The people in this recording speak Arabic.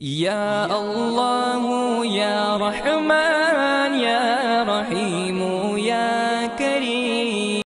يا الله يا رحمن يا رحيم يا كريم.